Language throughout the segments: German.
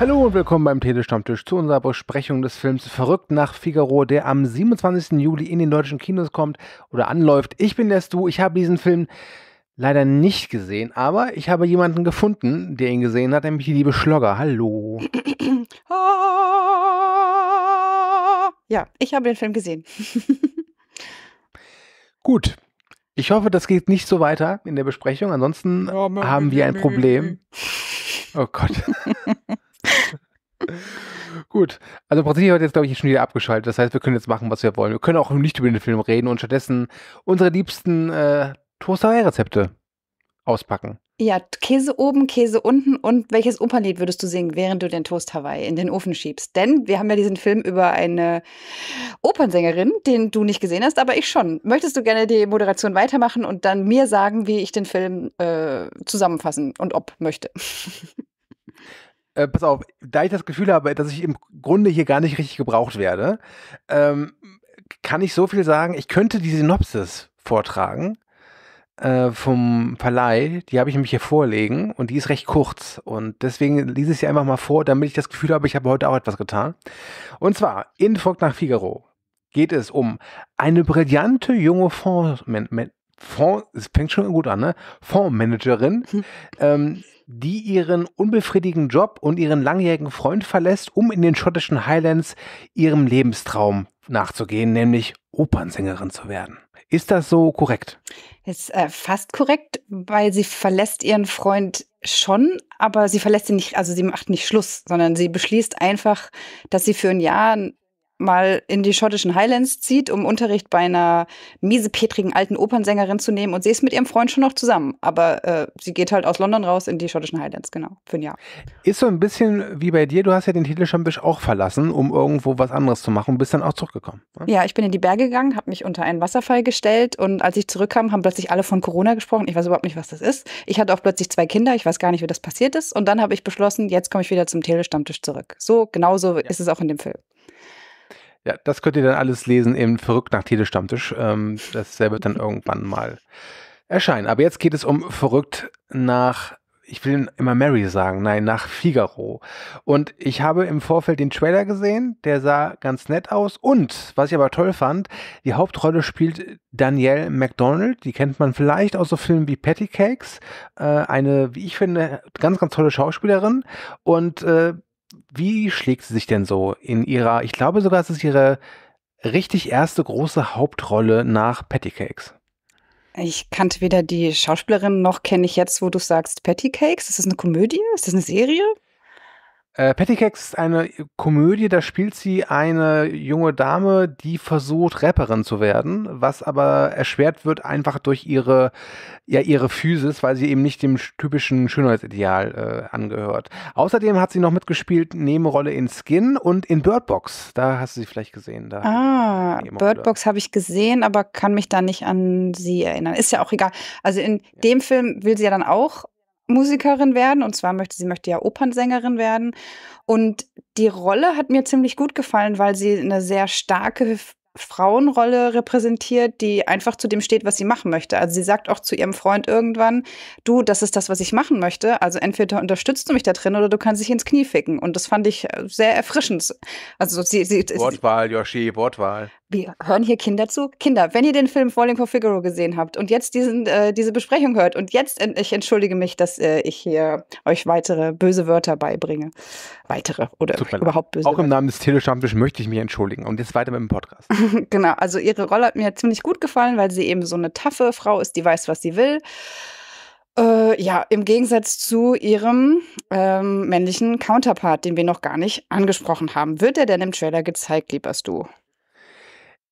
Hallo und willkommen beim Telestammtisch zu unserer Besprechung des Films Verrückt nach Figaro, der am 27. Juli in den deutschen Kinos kommt oder anläuft. Ich bin der Stu, ich habe diesen Film leider nicht gesehen, aber ich habe jemanden gefunden, der ihn gesehen hat, nämlich die liebe Schlogger. Hallo. Ja, ich habe den Film gesehen. Gut. Ich hoffe, das geht nicht so weiter in der Besprechung. Ansonsten haben wir ein Problem. Oh Gott. Gut, also Brasilien hat jetzt, glaube ich, schon wieder abgeschaltet. Das heißt, wir können jetzt machen, was wir wollen. Wir können auch nicht über den Film reden und stattdessen unsere liebsten äh, Toasterei-Rezepte auspacken. Ja, Käse oben, Käse unten und welches Opernlied würdest du singen, während du den Toast Hawaii in den Ofen schiebst? Denn wir haben ja diesen Film über eine Opernsängerin, den du nicht gesehen hast, aber ich schon. Möchtest du gerne die Moderation weitermachen und dann mir sagen, wie ich den Film äh, zusammenfassen und ob möchte? Äh, pass auf, da ich das Gefühl habe, dass ich im Grunde hier gar nicht richtig gebraucht werde, ähm, kann ich so viel sagen, ich könnte die Synopsis vortragen äh, vom Verleih, die habe ich nämlich hier vorlegen und die ist recht kurz und deswegen lese ich sie einfach mal vor, damit ich das Gefühl habe, ich habe heute auch etwas getan. Und zwar in Folgt nach Figaro geht es um eine brillante junge Fonds, Fonds, es fängt schon gut an, ne? Fondsmanagerin, ähm, die ihren unbefriedigenden Job und ihren langjährigen Freund verlässt, um in den schottischen Highlands ihrem Lebenstraum nachzugehen, nämlich Opernsängerin zu werden. Ist das so korrekt? Ist äh, fast korrekt, weil sie verlässt ihren Freund schon, aber sie verlässt ihn nicht, also sie macht nicht Schluss, sondern sie beschließt einfach, dass sie für ein Jahr mal in die schottischen Highlands zieht, um Unterricht bei einer miesepetrigen alten Opernsängerin zu nehmen. Und sie ist mit ihrem Freund schon noch zusammen. Aber äh, sie geht halt aus London raus in die schottischen Highlands, genau, für ein Jahr. Ist so ein bisschen wie bei dir, du hast ja den Titelstammtisch auch verlassen, um irgendwo was anderes zu machen und bist dann auch zurückgekommen. Ne? Ja, ich bin in die Berge gegangen, habe mich unter einen Wasserfall gestellt und als ich zurückkam, haben plötzlich alle von Corona gesprochen. Ich weiß überhaupt nicht, was das ist. Ich hatte auch plötzlich zwei Kinder, ich weiß gar nicht, wie das passiert ist. Und dann habe ich beschlossen, jetzt komme ich wieder zum Telestammtisch zurück. So, genauso ja. ist es auch in dem Film. Ja, das könnt ihr dann alles lesen im Verrückt nach Telestammtisch. Ähm, das wird dann irgendwann mal erscheinen. Aber jetzt geht es um Verrückt nach, ich will immer Mary sagen, nein, nach Figaro. Und ich habe im Vorfeld den Trailer gesehen, der sah ganz nett aus. Und, was ich aber toll fand, die Hauptrolle spielt Danielle MacDonald. Die kennt man vielleicht aus so Filmen wie Patty Cakes. Äh, eine, wie ich finde, ganz, ganz tolle Schauspielerin. Und äh, wie schlägt sie sich denn so in ihrer, ich glaube sogar, es ist ihre richtig erste große Hauptrolle nach Pattycakes? Ich kannte weder die Schauspielerin noch kenne ich jetzt, wo du sagst Pattycakes. Ist das eine Komödie? Ist das eine Serie? Äh, Pattycakes ist eine Komödie, da spielt sie eine junge Dame, die versucht, Rapperin zu werden, was aber erschwert wird einfach durch ihre, ja, ihre Physis, weil sie eben nicht dem typischen Schönheitsideal äh, angehört. Außerdem hat sie noch mitgespielt, Nebenrolle in Skin und in Bird Box. Da hast du sie vielleicht gesehen. Da ah, Bird Box habe ich gesehen, aber kann mich da nicht an sie erinnern. Ist ja auch egal. Also in ja. dem Film will sie ja dann auch Musikerin werden und zwar möchte sie möchte ja Opernsängerin werden und die Rolle hat mir ziemlich gut gefallen, weil sie eine sehr starke Frauenrolle repräsentiert, die einfach zu dem steht, was sie machen möchte. Also sie sagt auch zu ihrem Freund irgendwann, du, das ist das, was ich machen möchte. Also entweder unterstützt du mich da drin oder du kannst dich ins Knie ficken. Und das fand ich sehr erfrischend. Also sie, sie Wortwahl, Yoshi, Wortwahl wir hören hier Kinder zu. Kinder, wenn ihr den Film Falling for Figaro gesehen habt und jetzt diesen, äh, diese Besprechung hört und jetzt, ich entschuldige mich, dass äh, ich hier euch weitere böse Wörter beibringe. Weitere oder überhaupt böse Auch Wörter. im Namen des Telestammtisch möchte ich mich entschuldigen. Und jetzt weiter mit dem Podcast. genau, also ihre Rolle hat mir ziemlich gut gefallen, weil sie eben so eine taffe Frau ist, die weiß, was sie will. Äh, ja, im Gegensatz zu ihrem ähm, männlichen Counterpart, den wir noch gar nicht angesprochen haben. Wird er denn im Trailer gezeigt, lieber Stu?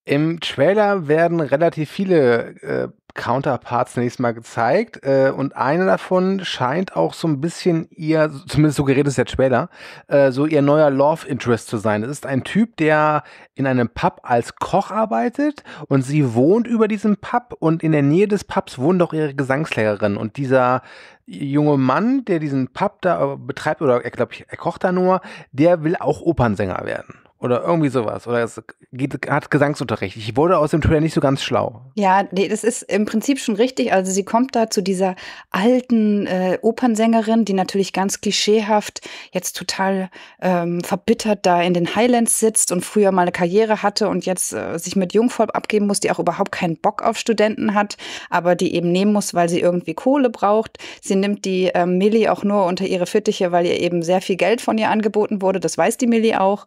Im Trailer werden relativ viele äh, Counterparts nächstes Mal gezeigt. Äh, und einer davon scheint auch so ein bisschen ihr, zumindest so gerät es jetzt später, äh, so ihr neuer Love Interest zu sein. Es ist ein Typ, der in einem Pub als Koch arbeitet und sie wohnt über diesem Pub und in der Nähe des Pubs wohnt auch ihre Gesangslehrerin. Und dieser junge Mann, der diesen Pub da betreibt, oder er glaube ich, er kocht da nur, der will auch Opernsänger werden oder irgendwie sowas. Oder es geht, hat Gesangsunterricht. Ich wurde aus dem Trailer nicht so ganz schlau. Ja, nee, das ist im Prinzip schon richtig. Also sie kommt da zu dieser alten äh, Opernsängerin, die natürlich ganz klischeehaft jetzt total ähm, verbittert da in den Highlands sitzt und früher mal eine Karriere hatte und jetzt äh, sich mit Jungvolk abgeben muss, die auch überhaupt keinen Bock auf Studenten hat, aber die eben nehmen muss, weil sie irgendwie Kohle braucht. Sie nimmt die äh, Millie auch nur unter ihre Fittiche, weil ihr eben sehr viel Geld von ihr angeboten wurde. Das weiß die Millie auch.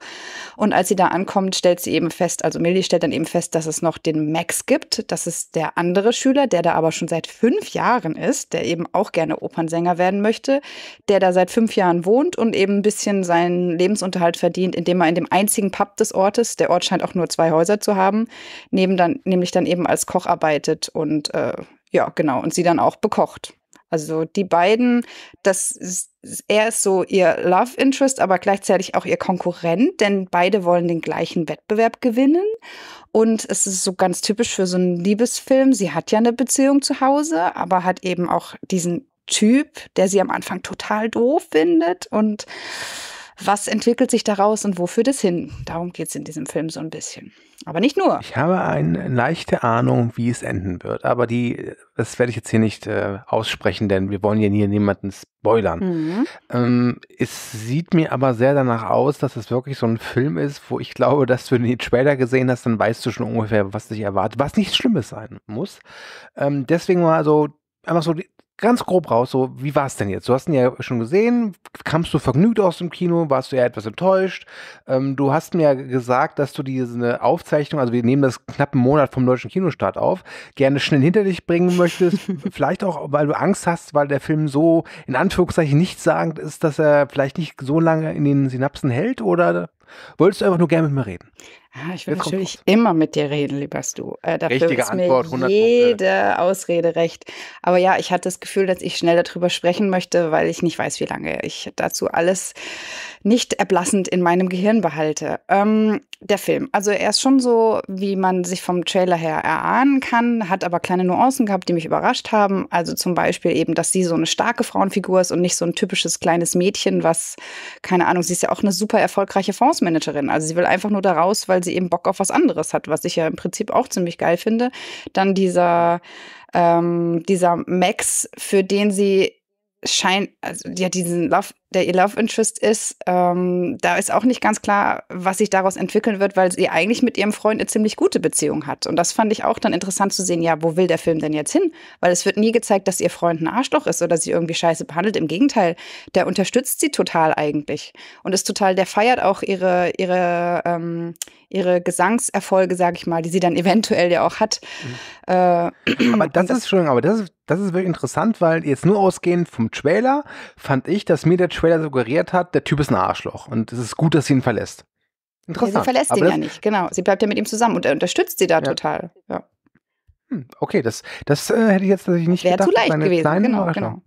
Und als sie da ankommt, stellt sie eben fest, also Millie stellt dann eben fest, dass es noch den Max gibt. Das ist der andere Schüler, der da aber schon seit fünf Jahren ist, der eben auch gerne Opernsänger werden möchte, der da seit fünf Jahren wohnt und eben ein bisschen seinen Lebensunterhalt verdient, indem er in dem einzigen Pub des Ortes, der Ort scheint auch nur zwei Häuser zu haben, neben dann, nämlich dann eben als Koch arbeitet und äh, ja, genau, und sie dann auch bekocht. Also die beiden, das ist, er ist so ihr Love Interest, aber gleichzeitig auch ihr Konkurrent, denn beide wollen den gleichen Wettbewerb gewinnen. Und es ist so ganz typisch für so einen Liebesfilm. Sie hat ja eine Beziehung zu Hause, aber hat eben auch diesen Typ, der sie am Anfang total doof findet und was entwickelt sich daraus und wo führt es hin? Darum geht es in diesem Film so ein bisschen. Aber nicht nur. Ich habe eine leichte Ahnung, wie es enden wird. Aber die, das werde ich jetzt hier nicht äh, aussprechen, denn wir wollen ja hier niemanden spoilern. Mhm. Ähm, es sieht mir aber sehr danach aus, dass es wirklich so ein Film ist, wo ich glaube, dass du den Trailer gesehen hast, dann weißt du schon ungefähr, was dich erwartet, was nichts Schlimmes sein muss. Ähm, deswegen mal so einfach so ganz grob raus, so, wie war es denn jetzt? Du hast ihn ja schon gesehen, kamst du vergnügt aus dem Kino, warst du ja etwas enttäuscht. Ähm, du hast mir ja gesagt, dass du diese Aufzeichnung, also wir nehmen das knapp einen Monat vom deutschen Kinostart auf, gerne schnell hinter dich bringen möchtest. vielleicht auch, weil du Angst hast, weil der Film so in Anführungszeichen nichtssagend ist, dass er vielleicht nicht so lange in den Synapsen hält oder wolltest du einfach nur gerne mit mir reden? Ja, ich will Jetzt natürlich immer mit dir reden, lieber Stu. Äh, dafür Richtige ist mir Antwort, jede Ausrede recht. Aber ja, ich hatte das Gefühl, dass ich schnell darüber sprechen möchte, weil ich nicht weiß, wie lange ich dazu alles nicht erblassend in meinem Gehirn behalte. Ähm, der Film. Also er ist schon so, wie man sich vom Trailer her erahnen kann, hat aber kleine Nuancen gehabt, die mich überrascht haben. Also zum Beispiel eben, dass sie so eine starke Frauenfigur ist und nicht so ein typisches kleines Mädchen, was, keine Ahnung, sie ist ja auch eine super erfolgreiche Fondsmanagerin. Also sie will einfach nur da raus, weil sie eben Bock auf was anderes hat, was ich ja im Prinzip auch ziemlich geil finde. Dann dieser, ähm, dieser Max, für den sie scheint, also ja, diesen Love, der ihr Love Interest ist, ähm, da ist auch nicht ganz klar, was sich daraus entwickeln wird, weil sie eigentlich mit ihrem Freund eine ziemlich gute Beziehung hat. Und das fand ich auch dann interessant zu sehen, ja, wo will der Film denn jetzt hin? Weil es wird nie gezeigt, dass ihr Freund ein Arschloch ist oder sie irgendwie scheiße behandelt. Im Gegenteil, der unterstützt sie total eigentlich. Und ist total, der feiert auch ihre, ihre, ähm, ihre Gesangserfolge, sag ich mal, die sie dann eventuell ja auch hat. Mhm. Äh, aber das, das ist schon, aber das ist, das ist wirklich interessant, weil jetzt nur ausgehend vom Trailer fand ich, dass mir der Trailer suggeriert hat, der Typ ist ein Arschloch und es ist gut, dass sie ihn verlässt. Interessant. Ja, sie verlässt ihn ja nicht, genau. Sie bleibt ja mit ihm zusammen und er unterstützt sie da ja. total. Ja. Hm, okay, das, das äh, hätte ich jetzt natürlich nicht Wäre gedacht. Wäre zu leicht gewesen, genau, genau.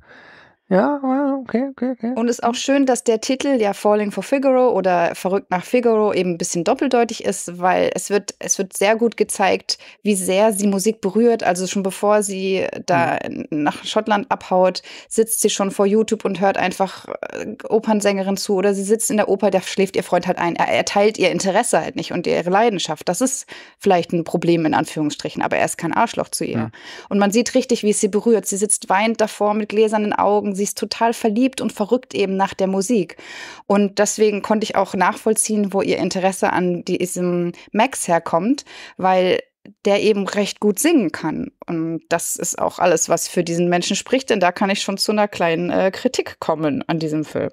Ja, okay, okay, okay. Und es ist auch schön, dass der Titel ja Falling for Figaro oder Verrückt nach Figaro eben ein bisschen doppeldeutig ist, weil es wird, es wird sehr gut gezeigt, wie sehr sie Musik berührt. Also schon bevor sie da mhm. nach Schottland abhaut, sitzt sie schon vor YouTube und hört einfach äh, Opernsängerin zu oder sie sitzt in der Oper, da schläft ihr Freund halt ein. Er, er teilt ihr Interesse halt nicht und ihre Leidenschaft. Das ist vielleicht ein Problem in Anführungsstrichen, aber er ist kein Arschloch zu ihr. Mhm. Und man sieht richtig, wie es sie berührt. Sie sitzt weint davor mit gläsernen Augen sie ist total verliebt und verrückt eben nach der Musik. Und deswegen konnte ich auch nachvollziehen, wo ihr Interesse an diesem Max herkommt, weil der eben recht gut singen kann. Und das ist auch alles, was für diesen Menschen spricht, denn da kann ich schon zu einer kleinen äh, Kritik kommen an diesem Film.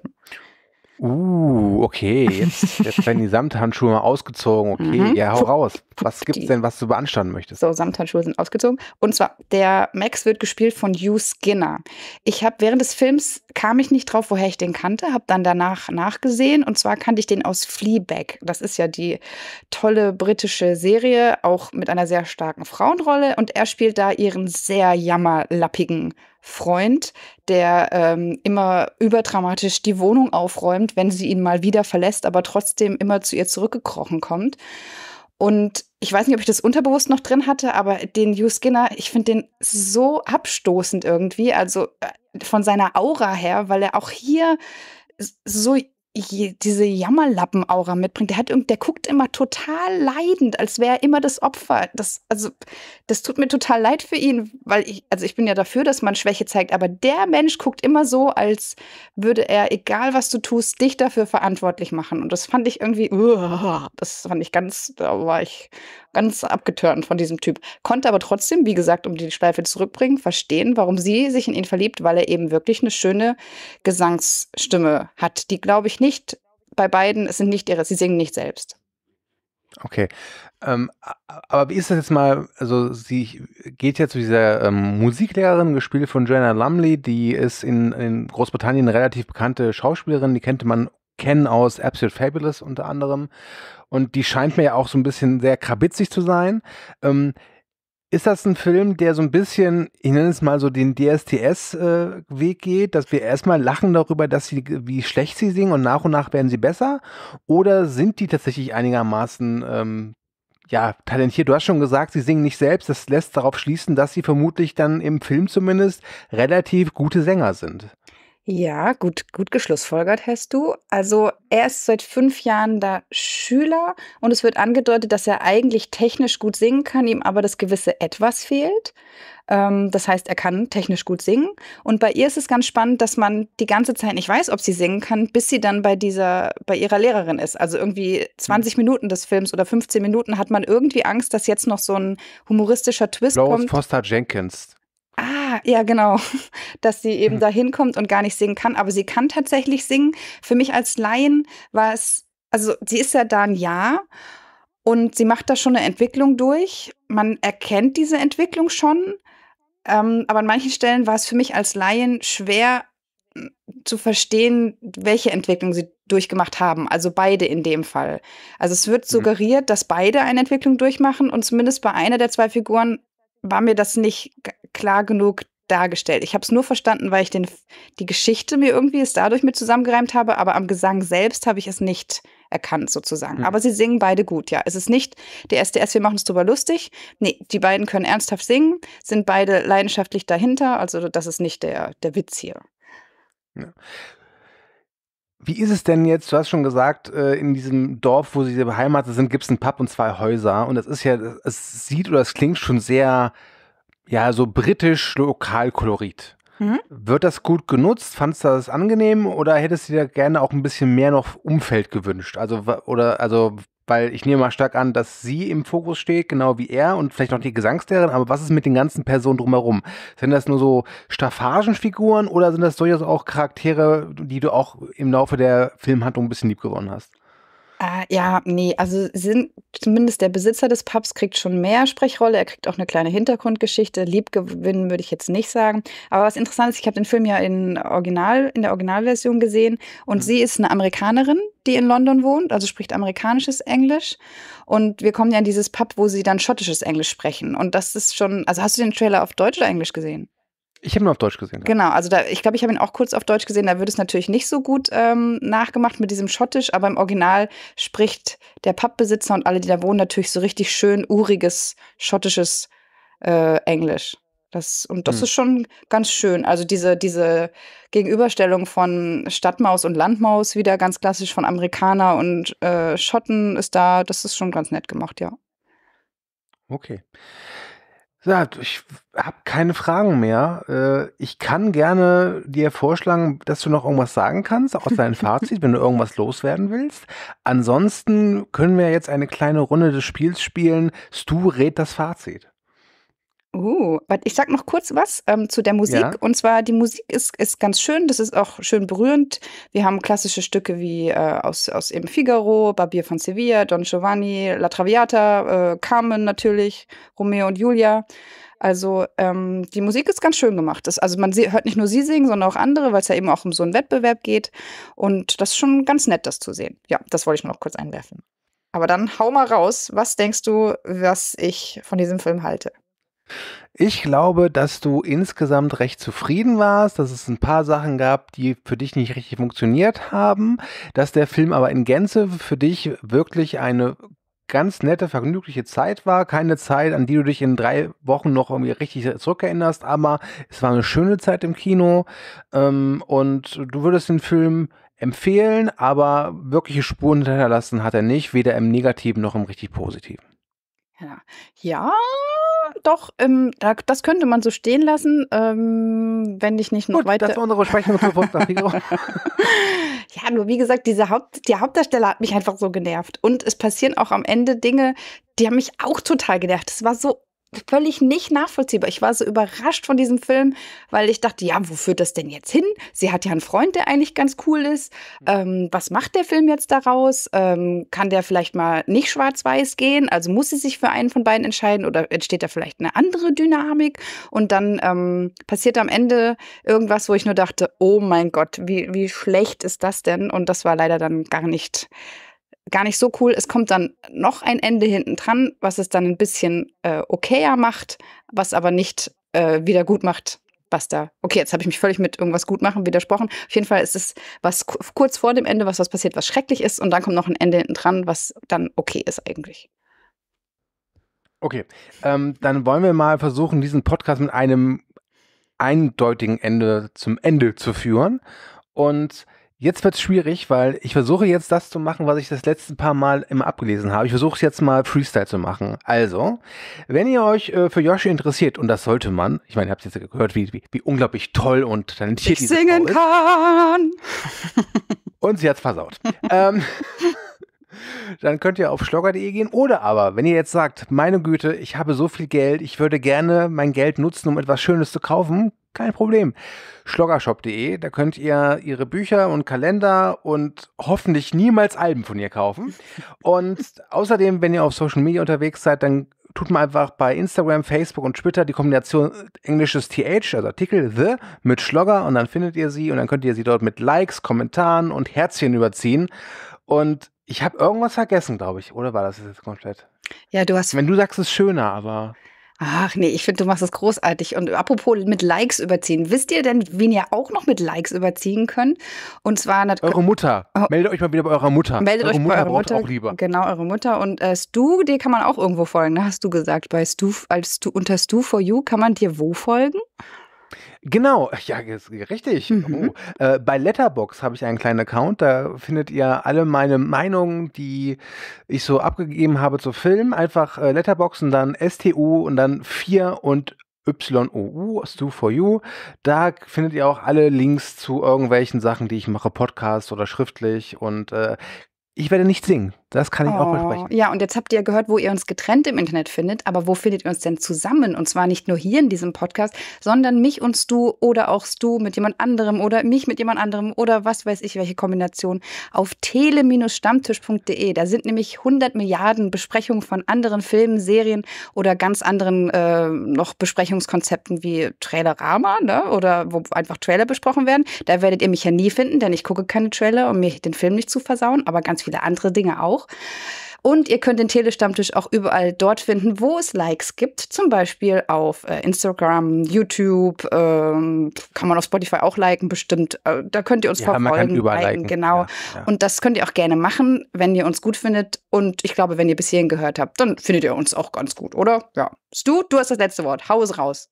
Uh, okay. Jetzt, jetzt werden die Samthandschuhe mal ausgezogen. Okay, mhm. ja, hau raus. Was gibt's denn, was du beanstanden möchtest? So, Samthandschuhe sind ausgezogen. Und zwar, der Max wird gespielt von Hugh Skinner. Ich habe während des Films kam ich nicht drauf, woher ich den kannte, habe dann danach nachgesehen. Und zwar kannte ich den aus Fleabag. Das ist ja die tolle britische Serie, auch mit einer sehr starken Frauenrolle. Und er spielt da ihren sehr jammerlappigen Freund, der ähm, immer überdramatisch die Wohnung aufräumt, wenn sie ihn mal wieder verlässt, aber trotzdem immer zu ihr zurückgekrochen kommt. Und ich weiß nicht, ob ich das unterbewusst noch drin hatte, aber den Hugh Skinner, ich finde den so abstoßend irgendwie, also äh, von seiner Aura her, weil er auch hier so diese Jammerlappen-Aura mitbringt. Der hat der guckt immer total leidend, als wäre er immer das Opfer. Das, also, das tut mir total leid für ihn, weil ich, also ich bin ja dafür, dass man Schwäche zeigt, aber der Mensch guckt immer so, als würde er, egal was du tust, dich dafür verantwortlich machen. Und das fand ich irgendwie, uh, das fand ich ganz, da war ich ganz abgetörnt von diesem Typ. Konnte aber trotzdem, wie gesagt, um die Schleife zurückbringen, verstehen, warum sie sich in ihn verliebt, weil er eben wirklich eine schöne Gesangsstimme hat, die, glaube ich, nicht bei beiden, es sind nicht ihre, sie singen nicht selbst. Okay. Ähm, aber wie ist das jetzt mal, also sie geht ja zu dieser ähm, Musiklehrerin, gespielt von Joanna Lumley, die ist in, in Großbritannien eine relativ bekannte Schauspielerin, die kennt man kennen aus Absolute Fabulous unter anderem. Und die scheint mir ja auch so ein bisschen sehr krabitzig zu sein. Ähm, ist das ein Film, der so ein bisschen, ich nenne es mal so den DSTS-Weg äh, geht, dass wir erstmal lachen darüber, dass sie, wie schlecht sie singen und nach und nach werden sie besser? Oder sind die tatsächlich einigermaßen ähm, ja, talentiert. Du hast schon gesagt, sie singen nicht selbst. Das lässt darauf schließen, dass sie vermutlich dann im Film zumindest relativ gute Sänger sind. Ja, gut, gut geschlussfolgert hast du. Also er ist seit fünf Jahren da Schüler und es wird angedeutet, dass er eigentlich technisch gut singen kann, ihm aber das gewisse Etwas fehlt. Ähm, das heißt, er kann technisch gut singen. Und bei ihr ist es ganz spannend, dass man die ganze Zeit nicht weiß, ob sie singen kann, bis sie dann bei dieser, bei ihrer Lehrerin ist. Also irgendwie 20 Minuten des Films oder 15 Minuten hat man irgendwie Angst, dass jetzt noch so ein humoristischer Twist Lois kommt. Foster Jenkins Ah, ja, genau. Dass sie eben mhm. da hinkommt und gar nicht singen kann. Aber sie kann tatsächlich singen. Für mich als Laien war es, also sie ist ja da ein Jahr und sie macht da schon eine Entwicklung durch. Man erkennt diese Entwicklung schon. Ähm, aber an manchen Stellen war es für mich als Laien schwer hm, zu verstehen, welche Entwicklung sie durchgemacht haben. Also beide in dem Fall. Also es wird mhm. suggeriert, dass beide eine Entwicklung durchmachen und zumindest bei einer der zwei Figuren war mir das nicht klar genug dargestellt. Ich habe es nur verstanden, weil ich den, die Geschichte mir irgendwie es dadurch mit zusammengereimt habe, aber am Gesang selbst habe ich es nicht erkannt sozusagen. Mhm. Aber sie singen beide gut, ja. Es ist nicht der SDS, wir machen es drüber lustig. Nee, die beiden können ernsthaft singen, sind beide leidenschaftlich dahinter. Also das ist nicht der, der Witz hier. Ja. Wie ist es denn jetzt? Du hast schon gesagt, äh, in diesem Dorf, wo sie beheimatet sind, gibt es einen Pub und zwei Häuser. Und das ist ja, es sieht oder es klingt schon sehr, ja, so britisch Lokalkolorit. Mhm. Wird das gut genutzt? Fandest du das angenehm oder hättest du dir gerne auch ein bisschen mehr noch Umfeld gewünscht? Also, oder, also, weil ich nehme mal stark an, dass sie im Fokus steht, genau wie er und vielleicht noch die Gesangslehrerin, aber was ist mit den ganzen Personen drumherum? Sind das nur so Staffagenfiguren oder sind das durchaus auch Charaktere, die du auch im Laufe der Filmhandlung ein bisschen lieb gewonnen hast? Äh, ja, nee, also sind zumindest der Besitzer des Pubs kriegt schon mehr Sprechrolle. Er kriegt auch eine kleine Hintergrundgeschichte. Liebgewinnen würde ich jetzt nicht sagen. Aber was interessant ist, ich habe den Film ja in Original, in der Originalversion gesehen und mhm. sie ist eine Amerikanerin, die in London wohnt, also spricht amerikanisches Englisch. Und wir kommen ja in dieses Pub, wo sie dann schottisches Englisch sprechen. Und das ist schon, also hast du den Trailer auf Deutsch oder Englisch gesehen? Ich habe ihn auf Deutsch gesehen. Genau, also da, ich glaube, ich habe ihn auch kurz auf Deutsch gesehen. Da wird es natürlich nicht so gut ähm, nachgemacht mit diesem Schottisch, aber im Original spricht der Pubbesitzer und alle, die da wohnen, natürlich so richtig schön uriges schottisches äh, Englisch. Das, und das hm. ist schon ganz schön. Also diese, diese Gegenüberstellung von Stadtmaus und Landmaus, wieder ganz klassisch von Amerikaner und äh, Schotten ist da, das ist schon ganz nett gemacht, ja. Okay. Ja, ich habe keine Fragen mehr. Äh, ich kann gerne dir vorschlagen, dass du noch irgendwas sagen kannst aus deinem Fazit, wenn du irgendwas loswerden willst. Ansonsten können wir jetzt eine kleine Runde des Spiels spielen. Stu rät das Fazit. Uh, ich sag noch kurz was ähm, zu der Musik. Ja. Und zwar, die Musik ist, ist ganz schön, das ist auch schön berührend. Wir haben klassische Stücke wie äh, aus, aus eben Figaro, Barbier von Sevilla, Don Giovanni, La Traviata, äh, Carmen natürlich, Romeo und Julia. Also ähm, die Musik ist ganz schön gemacht. Das, also man hört nicht nur sie singen, sondern auch andere, weil es ja eben auch um so einen Wettbewerb geht. Und das ist schon ganz nett, das zu sehen. Ja, das wollte ich noch kurz einwerfen. Aber dann hau mal raus. Was denkst du, was ich von diesem Film halte? Ich glaube, dass du insgesamt recht zufrieden warst, dass es ein paar Sachen gab, die für dich nicht richtig funktioniert haben, dass der Film aber in Gänze für dich wirklich eine ganz nette, vergnügliche Zeit war. Keine Zeit, an die du dich in drei Wochen noch irgendwie richtig zurückerinnerst, aber es war eine schöne Zeit im Kino ähm, und du würdest den Film empfehlen, aber wirkliche Spuren hinterlassen hat er nicht, weder im Negativen noch im richtig Positiven. Ja, ja doch, ähm, das könnte man so stehen lassen, ähm, wenn ich nicht noch Gut, weiter. Das ist unsere Besprechung zu Ja, nur wie gesagt, diese Haupt, die Hauptdarsteller hat mich einfach so genervt. Und es passieren auch am Ende Dinge, die haben mich auch total genervt. Es war so völlig nicht nachvollziehbar. Ich war so überrascht von diesem Film, weil ich dachte, ja, wo führt das denn jetzt hin? Sie hat ja einen Freund, der eigentlich ganz cool ist. Ähm, was macht der Film jetzt daraus? Ähm, kann der vielleicht mal nicht schwarz-weiß gehen? Also muss sie sich für einen von beiden entscheiden oder entsteht da vielleicht eine andere Dynamik? Und dann ähm, passiert am Ende irgendwas, wo ich nur dachte, oh mein Gott, wie, wie schlecht ist das denn? Und das war leider dann gar nicht gar nicht so cool. Es kommt dann noch ein Ende hinten dran, was es dann ein bisschen äh, okayer macht, was aber nicht äh, wieder gut macht, was da. Okay, jetzt habe ich mich völlig mit irgendwas gut machen widersprochen. Auf jeden Fall ist es was kurz vor dem Ende, was was passiert, was schrecklich ist, und dann kommt noch ein Ende hinten dran, was dann okay ist eigentlich. Okay, ähm, dann wollen wir mal versuchen, diesen Podcast mit einem eindeutigen Ende zum Ende zu führen. Und Jetzt wird es schwierig, weil ich versuche jetzt das zu machen, was ich das letzten paar Mal immer abgelesen habe. Ich versuche es jetzt mal Freestyle zu machen. Also, wenn ihr euch äh, für Yoshi interessiert, und das sollte man, ich meine, ihr habt jetzt gehört, wie, wie, wie unglaublich toll und talentiert ich singen Frau kann. Und sie hat's versaut. ähm, dann könnt ihr auf schlogger.de gehen. Oder aber, wenn ihr jetzt sagt, meine Güte, ich habe so viel Geld, ich würde gerne mein Geld nutzen, um etwas Schönes zu kaufen, kein Problem. Schloggershop.de, da könnt ihr ihre Bücher und Kalender und hoffentlich niemals Alben von ihr kaufen. Und außerdem, wenn ihr auf Social Media unterwegs seid, dann tut mal einfach bei Instagram, Facebook und Twitter die Kombination englisches TH, also Artikel The, mit Schlogger und dann findet ihr sie und dann könnt ihr sie dort mit Likes, Kommentaren und Herzchen überziehen. Und ich habe irgendwas vergessen, glaube ich, oder war das jetzt komplett? Ja, du hast. Wenn du sagst, es ist schöner, aber. Ach nee, ich finde, du machst das großartig. Und apropos mit Likes überziehen. Wisst ihr denn, wen ihr auch noch mit Likes überziehen könnt? Und zwar eure Mutter. Oh. Meldet euch mal wieder bei eurer Mutter. Meldet eure euch Mutter bei eurer Mutter. Auch lieber. Genau, eure Mutter. Und äh, Stu, dir kann man auch irgendwo folgen. Da hast du gesagt, bei Stu, als Stu, unter Stu for You kann man dir wo folgen? Genau, ja, richtig. Mhm. Oh. Äh, bei Letterbox habe ich einen kleinen Account, da findet ihr alle meine Meinungen, die ich so abgegeben habe zu Filmen. Einfach äh, Letterbox und dann STU und dann 4 und YOU, Stu for You. Da findet ihr auch alle Links zu irgendwelchen Sachen, die ich mache, Podcast oder schriftlich und äh, ich werde nicht singen. Das kann ich oh, auch versprechen. Ja, und jetzt habt ihr gehört, wo ihr uns getrennt im Internet findet, aber wo findet ihr uns denn zusammen? Und zwar nicht nur hier in diesem Podcast, sondern mich und Stu oder auch Stu mit jemand anderem oder mich mit jemand anderem oder was weiß ich, welche Kombination auf tele-stammtisch.de. Da sind nämlich 100 Milliarden Besprechungen von anderen Filmen, Serien oder ganz anderen äh, noch Besprechungskonzepten wie Trailerama ne? oder wo einfach Trailer besprochen werden. Da werdet ihr mich ja nie finden, denn ich gucke keine Trailer, um mir den Film nicht zu versauen, aber ganz viele andere Dinge auch auch. Und ihr könnt den Telestammtisch auch überall dort finden, wo es Likes gibt. Zum Beispiel auf äh, Instagram, YouTube, ähm, kann man auf Spotify auch liken, bestimmt. Äh, da könnt ihr uns ja, verfolgen. Man kann überall liken, Genau. Ja, ja. Und das könnt ihr auch gerne machen, wenn ihr uns gut findet. Und ich glaube, wenn ihr bis hierhin gehört habt, dann findet ihr uns auch ganz gut, oder? Ja. Stu, du hast das letzte Wort. Hau es raus.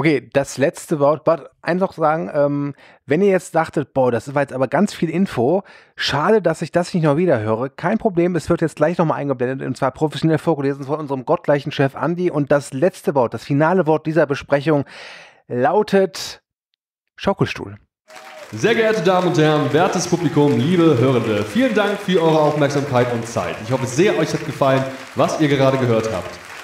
Okay, das letzte Wort, einfach sagen, ähm, wenn ihr jetzt dachtet, boah, das war jetzt aber ganz viel Info, schade, dass ich das nicht noch wieder höre. Kein Problem, es wird jetzt gleich nochmal eingeblendet und zwar professionell vorgelesen von unserem gottgleichen Chef Andy. Und das letzte Wort, das finale Wort dieser Besprechung lautet Schaukelstuhl. Sehr geehrte Damen und Herren, wertes Publikum, liebe Hörende, vielen Dank für eure Aufmerksamkeit und Zeit. Ich hoffe sehr, euch hat gefallen, was ihr gerade gehört habt.